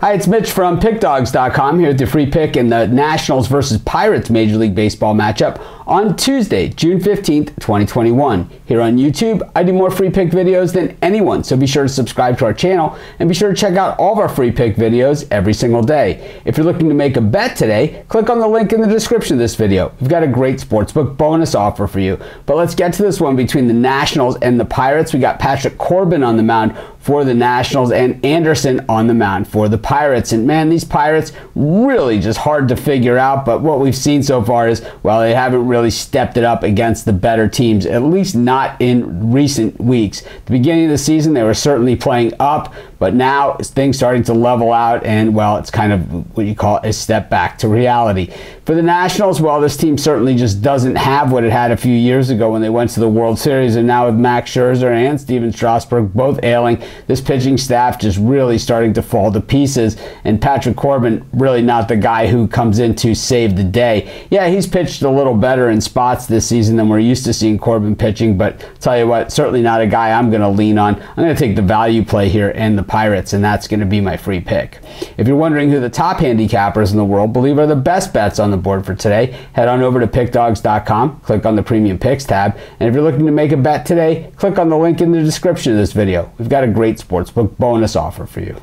Hi, it's Mitch from PickDawgz.com here with your free pick in the Nationals versus Pirates Major League Baseball matchup on Tuesday, June 15th, 2021. Here on YouTube, I do more free pick videos than anyone, so be sure to subscribe to our channel and be sure to check out all of our free pick videos every single day. If you're looking to make a bet today, click on the link in the description of this video. We've got a great sportsbook bonus offer for you. But let's get to this one between the Nationals and the Pirates. We got Patrick Corbin on the mound for the Nationals and Anderson on the mound for the Pirates. And man, these Pirates really just hard to figure out. But what we've seen so far is, well, they haven't really stepped it up against the better teams, at least not in recent weeks. the beginning of the season, they were certainly playing up, but now things starting to level out, and well, it's kind of what you call a step back to reality. For the Nationals, well, this team certainly just doesn't have what it had a few years ago when they went to the World Series, and now with Max Scherzer and Stephen Strasburg both ailing, this pitching staff just really starting to fall to pieces. And Patrick Corbin, really not the guy who comes in to save the day. Yeah, he's pitched a little better in spots this season than we're used to seeing Corbin pitching, but tell you what, certainly not a guy I'm going to lean on. I'm going to take the value play here and the Pirates, and that's going to be my free pick. If you're wondering who the top handicappers in the world believe are the best bets on the board for today, head on over to pickdawgz.com, click on the premium picks tab, and if you're looking to make a bet today, click on the link in the description of this video. We've got a great sportsbook bonus offer for you.